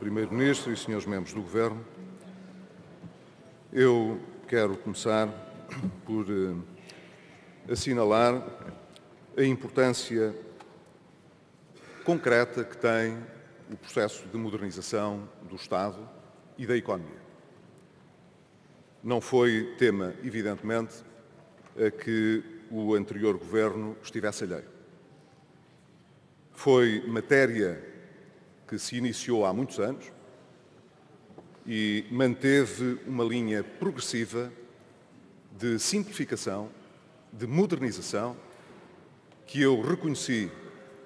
Primeiro-Ministro e Srs. Membros do Governo, eu quero começar por eh, assinalar a importância concreta que tem o processo de modernização do Estado e da economia. Não foi tema, evidentemente, a que o anterior governo estivesse alheio. Foi matéria que se iniciou há muitos anos e manteve uma linha progressiva de simplificação, de modernização, que eu reconheci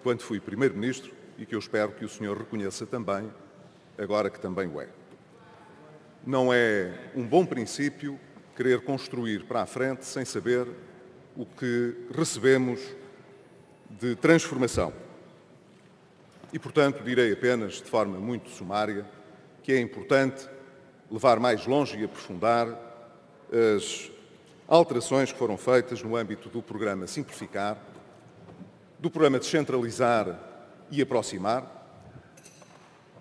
quando fui Primeiro-Ministro e que eu espero que o senhor reconheça também, agora que também o é. Não é um bom princípio querer construir para a frente sem saber o que recebemos de transformação. E, portanto, direi apenas, de forma muito sumária, que é importante levar mais longe e aprofundar as alterações que foram feitas no âmbito do programa Simplificar, do programa Descentralizar e Aproximar,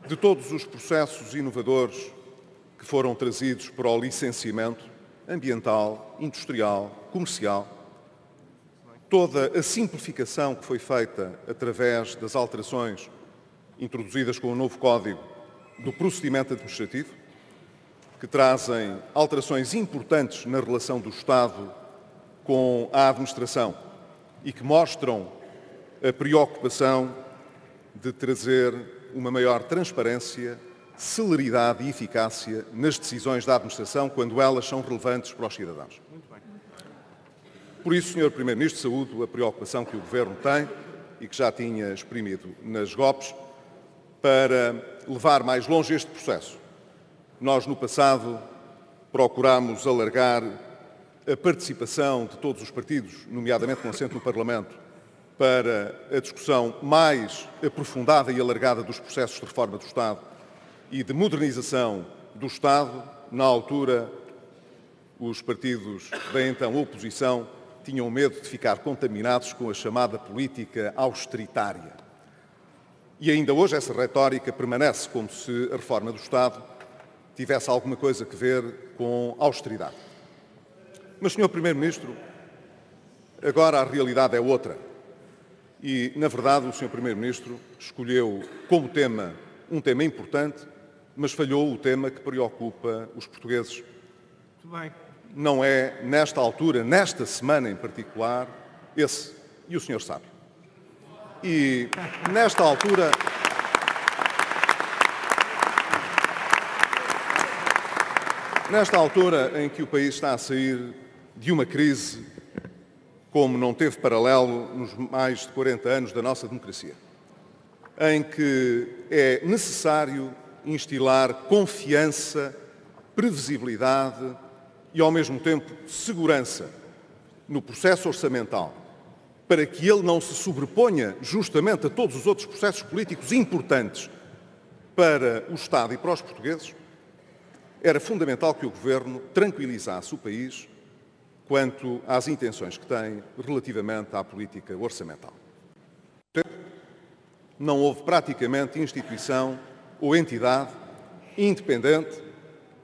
de todos os processos inovadores que foram trazidos para o licenciamento ambiental, industrial, comercial, toda a simplificação que foi feita através das alterações introduzidas com o novo Código do Procedimento Administrativo, que trazem alterações importantes na relação do Estado com a administração e que mostram a preocupação de trazer uma maior transparência, celeridade e eficácia nas decisões da administração quando elas são relevantes para os cidadãos. Por isso, Sr. Primeiro-Ministro, saúdo a preocupação que o Governo tem e que já tinha exprimido nas GOPs para levar mais longe este processo. Nós, no passado, procurámos alargar a participação de todos os partidos, nomeadamente com assento no Parlamento, para a discussão mais aprofundada e alargada dos processos de reforma do Estado e de modernização do Estado. Na altura, os partidos da então oposição tinham medo de ficar contaminados com a chamada política austeritária. E ainda hoje essa retórica permanece como se a reforma do Estado tivesse alguma coisa a ver com austeridade. Mas, Sr. Primeiro-Ministro, agora a realidade é outra. E, na verdade, o Sr. Primeiro-Ministro escolheu como tema um tema importante, mas falhou o tema que preocupa os portugueses. Muito bem não é, nesta altura, nesta semana em particular, esse. E o senhor sabe. E nesta altura. Nesta altura em que o país está a sair de uma crise como não teve paralelo nos mais de 40 anos da nossa democracia, em que é necessário instilar confiança, previsibilidade, e, ao mesmo tempo, segurança no processo orçamental, para que ele não se sobreponha justamente a todos os outros processos políticos importantes para o Estado e para os portugueses, era fundamental que o Governo tranquilizasse o país quanto às intenções que tem relativamente à política orçamental. Não houve praticamente instituição ou entidade independente,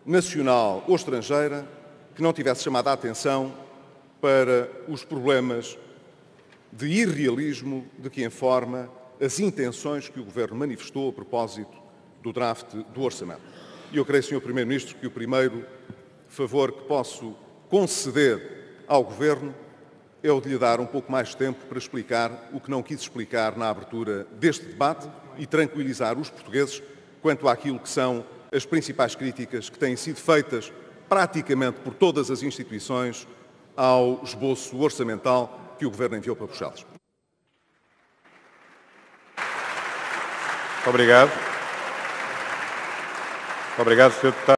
nacional ou estrangeira, que não tivesse chamado a atenção para os problemas de irrealismo de que informa as intenções que o Governo manifestou a propósito do draft do Orçamento. E eu creio, Sr. Primeiro-Ministro, que o primeiro favor que posso conceder ao Governo é o de lhe dar um pouco mais de tempo para explicar o que não quis explicar na abertura deste debate e tranquilizar os portugueses quanto àquilo que são as principais críticas que têm sido feitas praticamente por todas as instituições ao esboço orçamental que o Governo enviou para Bruxelas. Obrigado. Obrigado, Sr. Deputado.